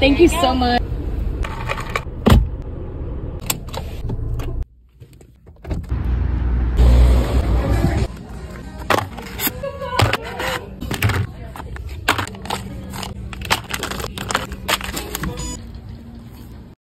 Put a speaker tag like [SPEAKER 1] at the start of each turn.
[SPEAKER 1] Thank you so much.